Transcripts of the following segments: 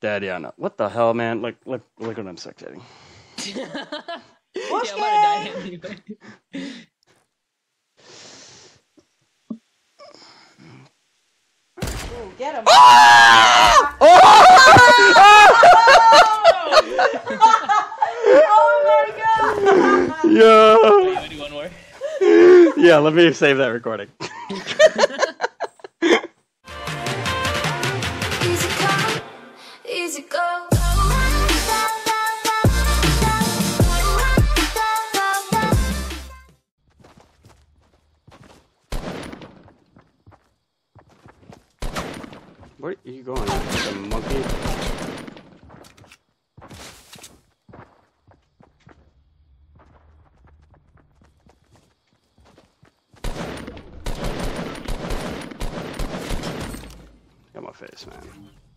Daddiana. What the hell, man? Look, look, look what I'm spectating. yeah, I'm about to die anyway. Ooh, get him. oh my god! Yo. Wait, you wanna do one more? Yeah, let me save that recording. easy go. Where are you going? Like monkey? Got my face, man.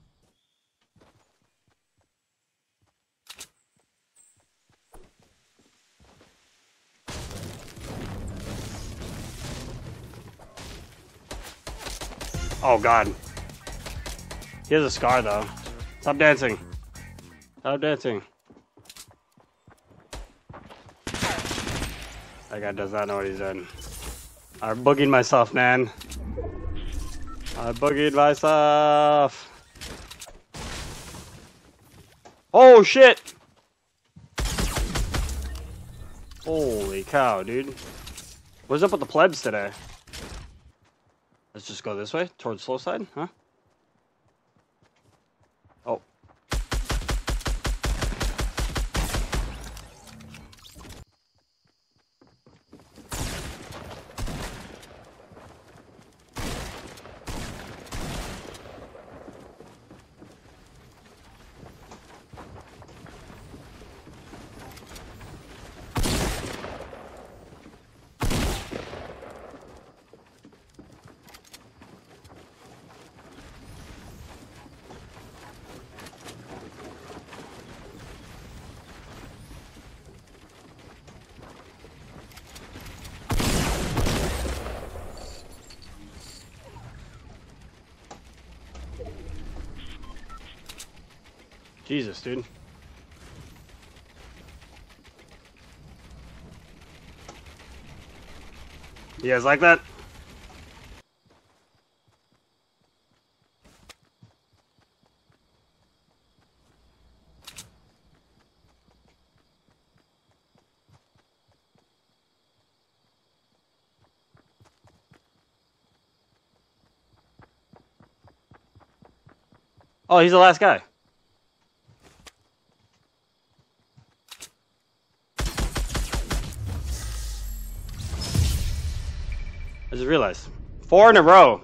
Oh god. He has a scar though. Stop dancing. Stop dancing. That guy does not know what he's doing. I boogied myself, man. I boogied myself. Oh shit! Holy cow, dude. What's up with the plebs today? Let's just go this way, towards slow side, huh? Jesus, dude. You guys like that? Oh, he's the last guy. I just realized. Four in a row.